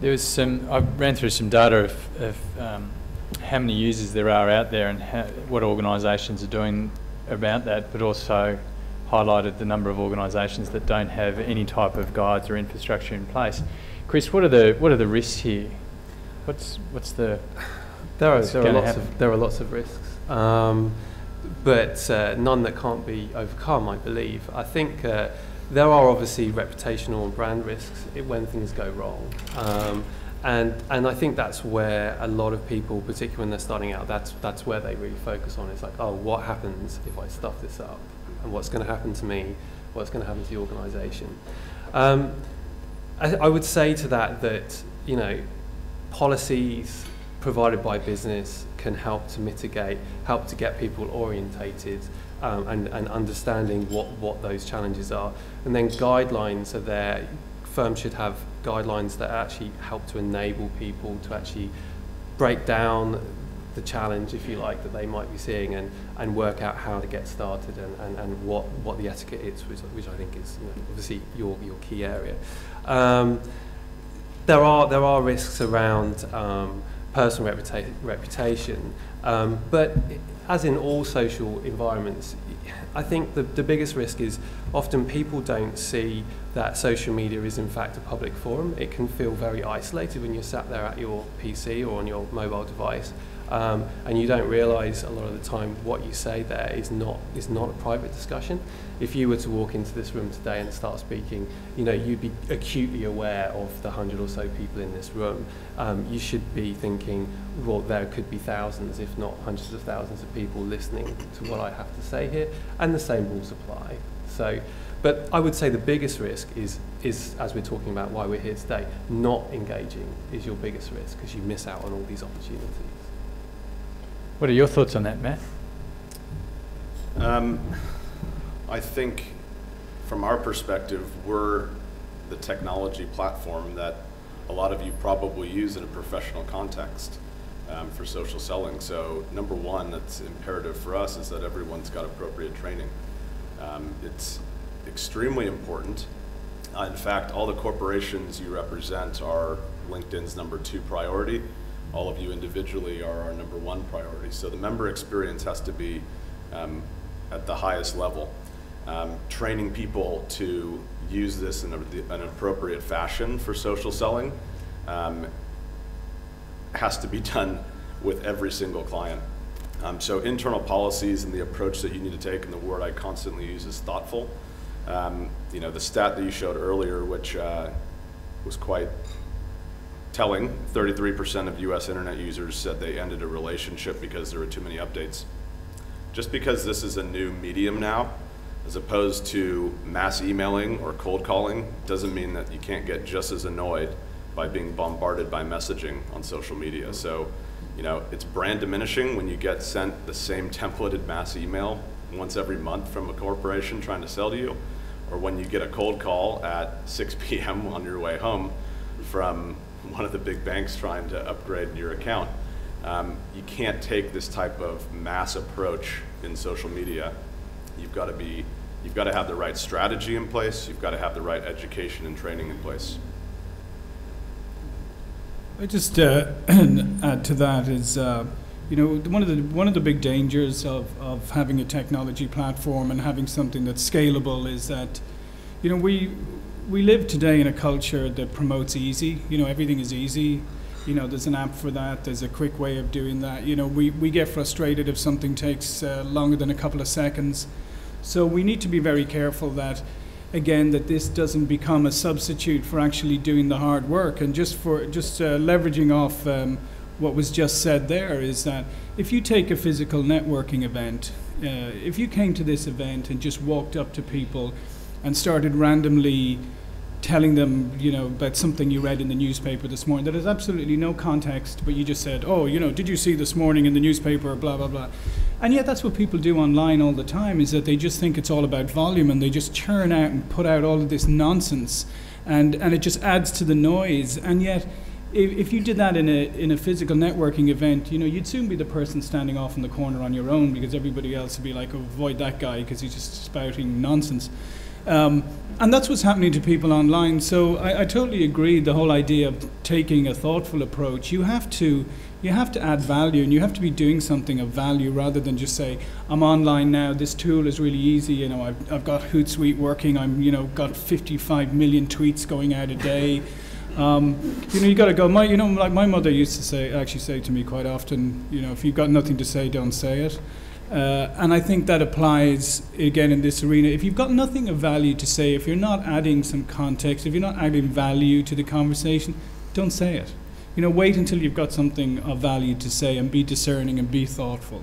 There was some. I ran through some data of, of um, how many users there are out there and how, what organisations are doing about that, but also highlighted the number of organisations that don't have any type of guides or infrastructure in place. Chris, what are the what are the risks here? What's what's the there are there are lots happen? of there are lots of risks, um, but uh, none that can't be overcome. I believe. I think uh, there are obviously reputational and brand risks when things go wrong. Um, and, and I think that's where a lot of people, particularly when they're starting out, that's, that's where they really focus on. It's like, oh, what happens if I stuff this up? And what's going to happen to me? What's going to happen to the organisation? Um, I, I would say to that that, you know, policies provided by business can help to mitigate, help to get people orientated um, and, and understanding what, what those challenges are. And then guidelines are there. Firms should have guidelines that actually help to enable people to actually break down the challenge, if you like, that they might be seeing and, and work out how to get started and, and, and what, what the etiquette is, which, which I think is you know, obviously your, your key area. Um, there are there are risks around um, personal reputa- reputation, um, but as in all social environments, I think the, the biggest risk is often people don't see that social media is in fact a public forum. It can feel very isolated when you're sat there at your PC or on your mobile device. Um, and you don't realise a lot of the time what you say there is not is not a private discussion. If you were to walk into this room today and start speaking, you know you'd be acutely aware of the hundred or so people in this room. Um, you should be thinking, well, there could be thousands, if not hundreds of thousands of people listening to what I have to say here, and the same rules apply. So, but I would say the biggest risk is is as we're talking about why we're here today, not engaging is your biggest risk because you miss out on all these opportunities. What are your thoughts on that, Matt? Um, I think from our perspective, we're the technology platform that a lot of you probably use in a professional context um, for social selling. So number one, that's imperative for us is that everyone's got appropriate training. Um, it's extremely important. Uh, in fact, all the corporations you represent are LinkedIn's number two priority. All of you individually are our number one priority. So the member experience has to be um, at the highest level. Um, training people to use this in a, an appropriate fashion for social selling um, has to be done with every single client. Um, so internal policies and the approach that you need to take, and the word I constantly use is thoughtful. Um, you know, the stat that you showed earlier, which uh, was quite telling, 33% of US internet users said they ended a relationship because there were too many updates. Just because this is a new medium now, as opposed to mass emailing or cold calling, doesn't mean that you can't get just as annoyed by being bombarded by messaging on social media. So, you know, it's brand diminishing when you get sent the same templated mass email once every month from a corporation trying to sell to you, or when you get a cold call at 6 p.m. on your way home from one of the big banks trying to upgrade your account. Um, you can't take this type of mass approach in social media. You've got to be, you've got to have the right strategy in place. You've got to have the right education and training in place. I just uh, add to that is, uh, you know, one of the one of the big dangers of, of having a technology platform and having something that's scalable is that, you know, we we live today in a culture that promotes easy. You know, everything is easy. You know, there's an app for that. There's a quick way of doing that. You know, we, we get frustrated if something takes uh, longer than a couple of seconds. So we need to be very careful that, again, that this doesn't become a substitute for actually doing the hard work. And just for just uh, leveraging off um, what was just said there is that if you take a physical networking event, uh, if you came to this event and just walked up to people and started randomly telling them, you know, about something you read in the newspaper this morning that has absolutely no context, but you just said, oh, you know, did you see this morning in the newspaper, blah, blah, blah. And yet that's what people do online all the time, is that they just think it's all about volume and they just churn out and put out all of this nonsense and, and it just adds to the noise. And yet, if, if you did that in a, in a physical networking event, you know, you'd soon be the person standing off in the corner on your own because everybody else would be like, oh, avoid that guy because he's just spouting nonsense. Um, and that's what's happening to people online. So I, I totally agree. The whole idea of taking a thoughtful approach, you have to you have to add value, and you have to be doing something of value rather than just say, "I'm online now. This tool is really easy. You know, I've, I've got Hootsuite working. I'm you know got 55 million tweets going out a day." Um, you know, you got to go. My, you know, like my mother used to say, actually say to me quite often, you know, if you've got nothing to say, don't say it. Uh, and I think that applies again in this arena. If you've got nothing of value to say, if you're not adding some context, if you're not adding value to the conversation, don't say it. You know, wait until you've got something of value to say and be discerning and be thoughtful.